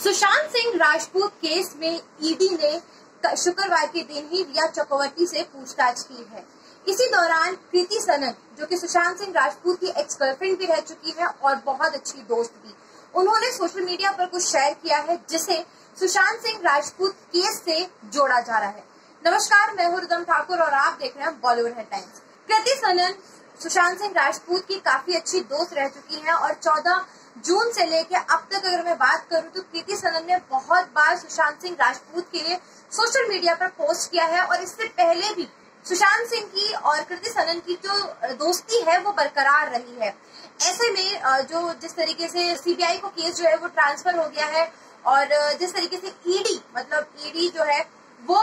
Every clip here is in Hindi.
सुशांत सिंह राजपूत केस में ईडी ने शुक्रवार के दिन ही रिया चक्रवर्ती से पूछताछ की है। इसी दौरान कृति सनन, जो कि सुशांत सिंह राजपूत की एक्स गर्लफ्रेंड भी रह चुकी है और बहुत अच्छी दोस्त भी, उन्होंने सोशल मीडिया पर कुछ शेयर किया है, जिसे सुशांत सिंह राजपूत केस से जोड़ा जा रहा है। नमस्कार, मैं हूँ ठाकुर और आप देख रहे हैं बॉलीवुड हेडलाइंस कृति सनन, सुशांत सिंह राजपूत की काफ़ी अच्छी दोस्त रह चुकी है और चौदह जून से लेकर अब तक अगर मैं बात करूँ तो कृति सनन ने बहुत बार सुशांत सिंह राजपूत के लिए सोशल मीडिया पर पोस्ट किया है और इससे पहले भी सुशांत सिंह की और कृति सनन की जो दोस्ती है वो बरकरार रही है। ऐसे में जो जिस तरीके से सीबीआई को केस जो है वो ट्रांसफ़र हो गया है और जिस तरीके से ईडी मतलब ईडी जो है वो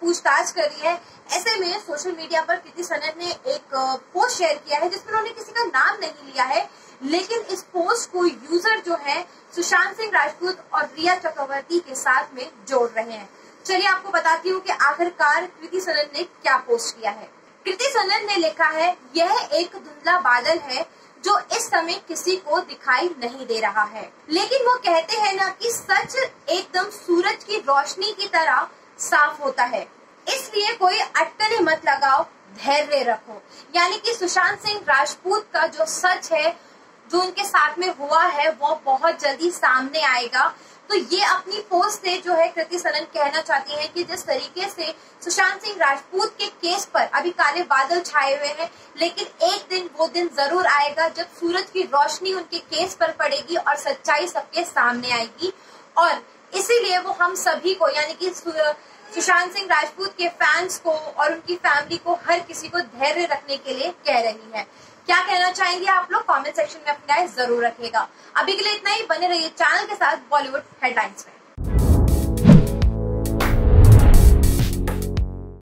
पूछताछ कर रही है, ऐसे में सोशल मीडिया पर कृति सनन ने एक पोस्ट शेयर किया है जिसमें उन्होंने किसी का नाम नहीं लिया है। लेकिन इस पोस्ट को यूज़र जो है सुशांत सिंह राजपूत और रिया चक्रवर्ती के साथ में जोड़ रहे हैं। चलिए आपको बताती हूँ कि आखिरकार कृति सनन ने क्या पोस्ट किया है। कृति सनन ने लिखा है, यह एक धुंधला बादल है जो इस समय किसी को दिखाई नहीं दे रहा है। लेकिन वो कहते हैं ना कि सच एकदम सूरज की रोशनी की तरह साफ़ होता है। इसलिए कोई अटकलें मत लगाओ, धैर्य रखो। यानी कि सुशांत सिंह राजपूत का जो सच है जो उनके साथ में हुआ है, वो बहुत जल्दी सामने आएगा। तो ये अपनी पोस्ट से जो है कृति सनन कहना चाहती है कि जिस तरीके से सुशांत सिंह राजपूत के केस पर अभी काले बादल छाए हुए हैं, लेकिन एक दिन, वो दिन ज़रूर आएगा जब सूरज की रोशनी उनके केस पर पड़ेगी और सच्चाई सबके सामने आएगी। और इसीलिए वो हम सभी को, यानी कि सुशांत सिंह राजपूत के फैंस को और उनकी फैमिली को हर किसी को धैर्य रखने के लिए कह रही है। क्या कहना चाहेंगे आप लोग? कमेंट सेक्शन में अपनी राय ज़रूर रखेगा अभी के लिए इतना ही, बने रहिए चैनल के साथ बॉलीवुड हेडलाइंस में।